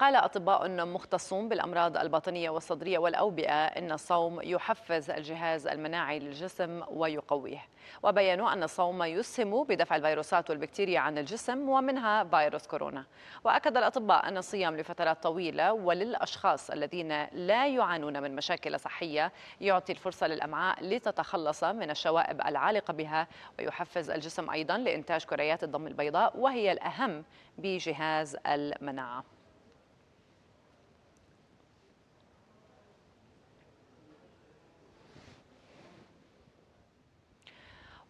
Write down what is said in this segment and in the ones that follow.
قال أطباء مختصون بالأمراض الباطنية والصدرية والأوبئة إن الصوم يحفز الجهاز المناعي للجسم ويقويه. وبينوا أن الصوم يسهم بدفع الفيروسات والبكتيريا عن الجسم ومنها فيروس كورونا. وأكد الأطباء أن الصيام لفترات طويلة وللأشخاص الذين لا يعانون من مشاكل صحية يعطي الفرصة للأمعاء لتتخلص من الشوائب العالقة بها ويحفز الجسم أيضا لإنتاج كريات الدم البيضاء وهي الأهم بجهاز المناعة.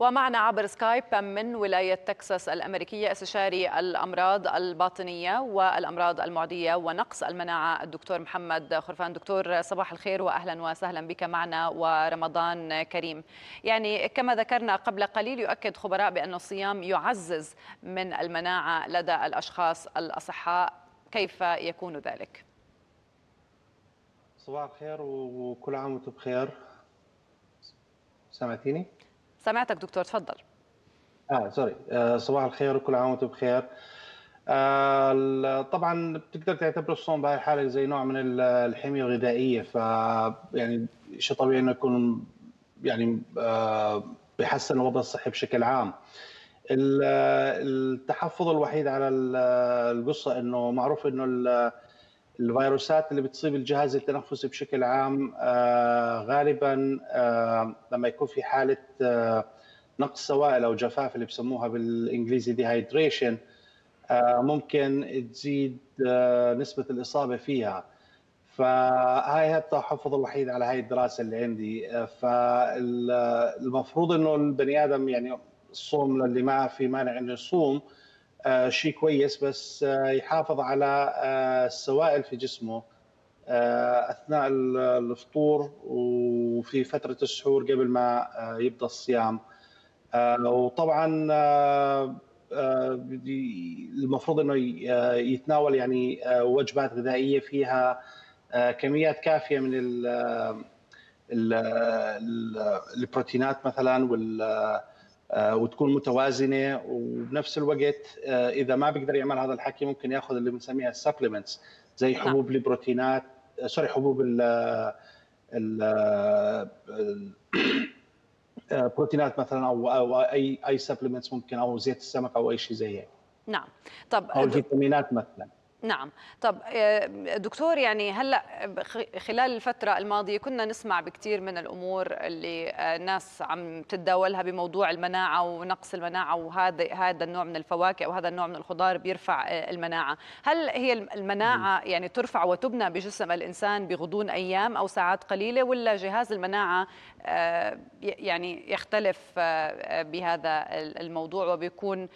ومعنا عبر سكايب من ولاية تكساس الأمريكية استشاري الأمراض الباطنية والأمراض المعدية ونقص المناعة الدكتور محمد خرفان دكتور صباح الخير وأهلا وسهلا بك معنا ورمضان كريم يعني كما ذكرنا قبل قليل يؤكد خبراء بأن الصيام يعزز من المناعة لدى الأشخاص الأصحاء كيف يكون ذلك؟ صباح الخير وكل عام وأنتم بخير سمعتيني؟ سمعتك دكتور تفضل. آه سوري. آه صباح الخير وكل عام وأنتم بخير. آه طبعا بتقدر تعتبر الصوم بهاي الحالة زي نوع من الحمية الغذائية ف يعني شيء طبيعي إنه يكون يعني آه بيحسن الوضع الصحي بشكل عام. التحفظ الوحيد على القصة إنه معروف إنه الفيروسات اللي بتصيب الجهاز التنفسي بشكل عام آه غالبا آه لما يكون في حالة آه نقص سوائل أو جفاف اللي بسموها بالإنجليزي ديهايدريشن ممكن تزيد نسبة الإصابة فيها. فهاي التحفظ الوحيد على هاي الدراسة اللي عندي. فالمفروض إنه البني آدم يعني الصوم اللي ما في مانع إنه يصوم شيء كويس بس آه يحافظ على آه السوائل في جسمه أثناء الفطور وفي فترة السحور قبل ما يبدأ الصيام. وطبعا المفروض إنه يتناول يعني وجبات غذائية فيها كميات كافية من البروتينات مثلا وال وتكون متوازنة وبنفس الوقت إذا ما بيقدر يعمل هذا الحكي ممكن يأخذ اللي بنسميها ال supplements زي حبوب البروتينات sorry حبوب ال ال بروتينات مثلا أو أو أي أي supplements ممكن أو زيت السمك أو أي شيء زي هيك. نعم. طب أو الفيتامينات مثلا. نعم. طب دكتور يعني هلأ خلال الفترة الماضية كنا نسمع بكثير من الأمور اللي الناس عم تتداولها بموضوع المناعة ونقص المناعة وهذا هذا النوع من الفواكه أو هذا النوع من الخضار بيرفع المناعة. هل هي المناعة يعني ترفع وتبنى بجسم الإنسان بغضون أيام أو ساعات قليلة ولا جهاز المناعة يعني يختلف بهذا الموضوع وبيكون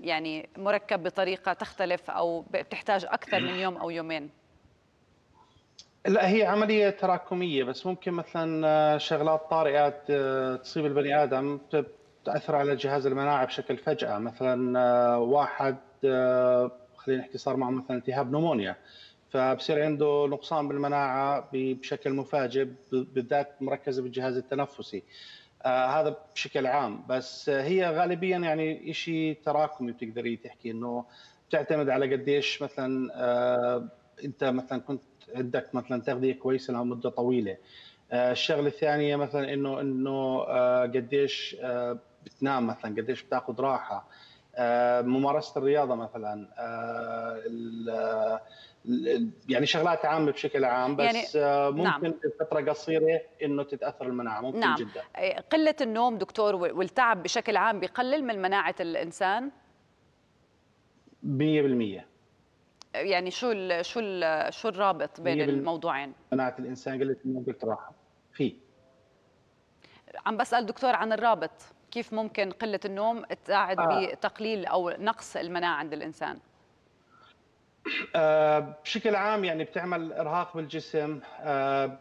يعني مركب بطريقة تختلف أو بتحتاج أكثر من يوم أو يومين؟ لا هي عملية تراكمية بس ممكن مثلا شغلات طارئة تصيب البني آدم تاثر على جهاز المناعة بشكل فجأة. مثلا واحد خلينا نحكي صار معه مثلا التهاب نمونيا فبصير عنده نقصان بالمناعة بشكل مفاجئ بالذات مركزه بالجهاز التنفسي. آه هذا بشكل عام. بس هي غالبيا يعني شيء تراكمي بتقدري تحكي إنه بتعتمد على قديش مثلا آه أنت مثلا كنت عندك مثلا تغذية كويسة لمده طويلة آه الشغلة الثانية مثلا إنه إنه آه قديش آه بتنام مثلا قديش بتاخذ راحة آه ممارسة الرياضة مثلا آه يعني شغلات عامة بشكل عام بس يعني ممكن نعم. بفتره قصيرة إنه تتأثر المناعة ممكن نعم. جدا قلة النوم دكتور والتعب بشكل عام بيقلل من مناعة الإنسان 100% يعني شو ال شو ال شو الرابط بين الموضوعين؟ مناعه الإنسان قله النوم قلت راحه في عم بسأل دكتور عن الرابط كيف ممكن قلة النوم تساعد آه. بتقليل أو نقص المناعة عند الإنسان؟ آه بشكل عام يعني بتعمل إرهاق بالجسم آه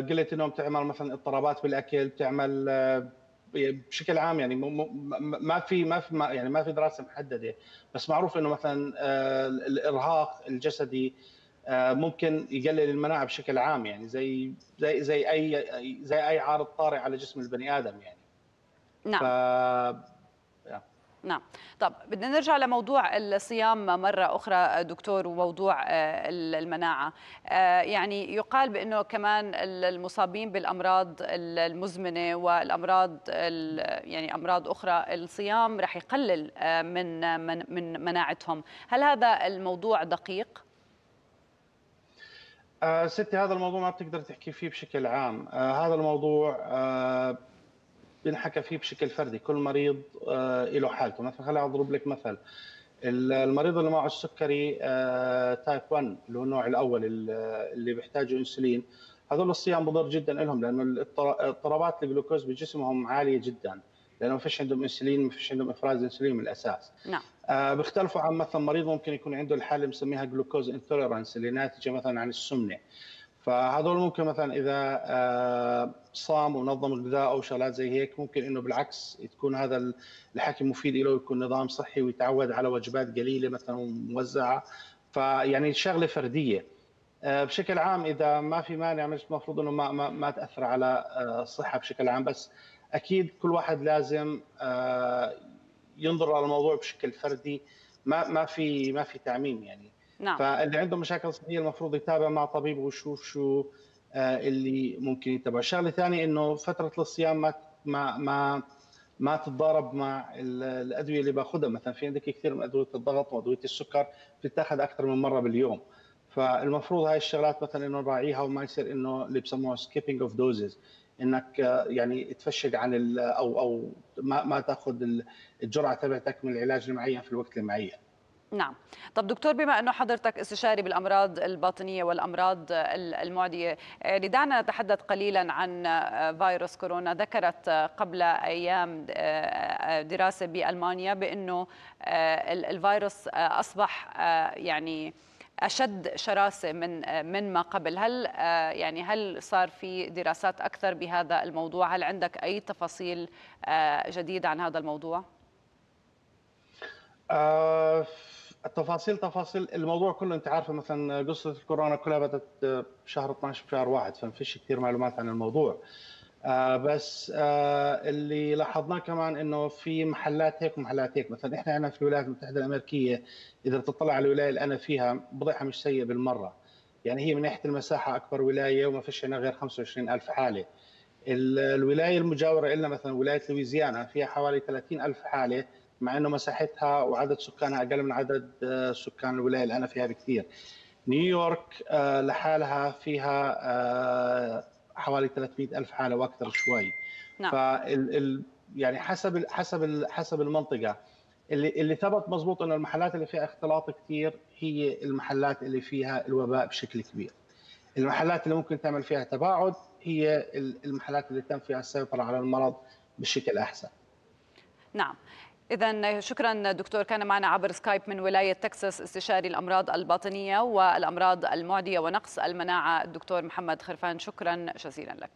قلة النوم بتعمل مثلا اضطرابات بالأكل بتعمل آه بشكل عام يعني ما في ما في يعني ما في دراسة محددة بس معروف إنه مثلا الإرهاق الجسدي ممكن يقلل المناعة بشكل عام يعني زي زي زي اي زي أي عارض طارئ على جسم البني آدم يعني نعم. نعم. طب بدنا نرجع لموضوع الصيام مرة أخرى دكتور وموضوع المناعة. يعني يقال بأنه كمان المصابين بالأمراض المزمنة والأمراض يعني أمراض أخرى الصيام رح يقلل من من مناعتهم. هل هذا الموضوع دقيق؟ آه ستي هذا الموضوع ما بتقدر تحكي فيه بشكل عام. آه هذا الموضوع آه بنحكى فيه بشكل فردي كل مريض آه له حالته. مثلا خليني أضرب لك مثل. المريض اللي معه السكري آه type 1 اللي هو النوع الأول اللي بيحتاجوا إنسولين. هذول الصيام مضر جدا لهم لأنه اضطرابات الجلوكوز بجسمهم عالية جدا لأنه ما فيش عندهم إنسولين ما فيش عندهم إفراز إنسولين من الأساس. نعم. آه بيختلفوا عن مثلا مريض ممكن يكون عنده الحالة اللي بنسميها glucose intolerance اللي ناتجة مثلا عن السمنة. فهذول ممكن مثلا إذا آه صام ونظم الغذاء أو شغلات زي هيك ممكن إنه بالعكس تكون هذا الحكي مفيد له يكون نظام صحي ويتعود على وجبات قليلة مثلا وموزعة. فيعني شغلة فردية. آه بشكل عام إذا ما في مانع مش المفروض إنه ما ما, ما تأثر على الصحة بشكل عام بس أكيد كل واحد لازم ينظر على الموضوع بشكل فردي. ما ما في ما في تعميم يعني. نعم. فاللي عنده مشاكل صحية المفروض يتابع مع طبيب ويشوف شو اللي ممكن يتبع شغلة ثانية إنه فترة الصيام ما ما ما ما تتضارب مع الأدوية اللي باخذها مثلا في عندك كثير من أدوية الضغط وأدوية السكر بتتاخذ أكثر من مرة باليوم فالمفروض هاي الشغلات مثلا إنه نراعيها وما يصير إنه اللي بسموها skipping of doses إنك يعني تفشق عن أو أو ما ما تأخذ الجرعة تبعتك من العلاج المعين في الوقت المعين. نعم. طب دكتور بما أنه حضرتك استشاري بالأمراض الباطنية والأمراض المعدية يعني دعنا نتحدث قليلا عن فيروس كورونا. ذكرت قبل أيام دراسة بألمانيا بأنه الفيروس أصبح يعني أشد شراسة من من ما قبل. هل يعني هل صار في دراسات أكثر بهذا الموضوع؟ هل عندك أي تفاصيل جديدة عن هذا الموضوع؟ آه التفاصيل تفاصيل الموضوع كله أنت عارفه مثلا قصة الكورونا كلها بدأت بشهر 12 بشهر واحد فما فيش كثير معلومات عن الموضوع. آه بس آه اللي لاحظناه كمان إنه في محلات هيك ومحلات هيك. مثلا إحنا هنا في الولايات المتحدة الأمريكية إذا بتطلع على الولاية اللي أنا فيها وضعها مش سيء بالمرة. يعني هي من ناحية المساحة أكبر ولاية وما فيش هنا غير 25000 حالة. الولاية المجاورة لنا مثلا ولاية لويزيانا فيها حوالي 30000 حالة. مع إنه مساحتها وعدد سكانها أقل من عدد سكان الولاية اللي أنا فيها بكثير نيويورك لحالها فيها حوالي 300 ألف حالة وأكثر شوي نعم. فال يعني حسب حسب حسب المنطقة اللي اللي ثبت مضبوط إنه المحلات اللي فيها اختلاط كثير هي المحلات اللي فيها الوباء بشكل كبير. المحلات اللي ممكن تعمل فيها تباعد هي المحلات اللي تم فيها السيطرة على المرض بشكل أحسن. نعم إذا شكرا دكتور كان معنا عبر سكايب من ولاية تكساس استشاري الأمراض الباطنية والأمراض المعدية ونقص المناعة. الدكتور محمد خرفان شكرا جزيلا لك.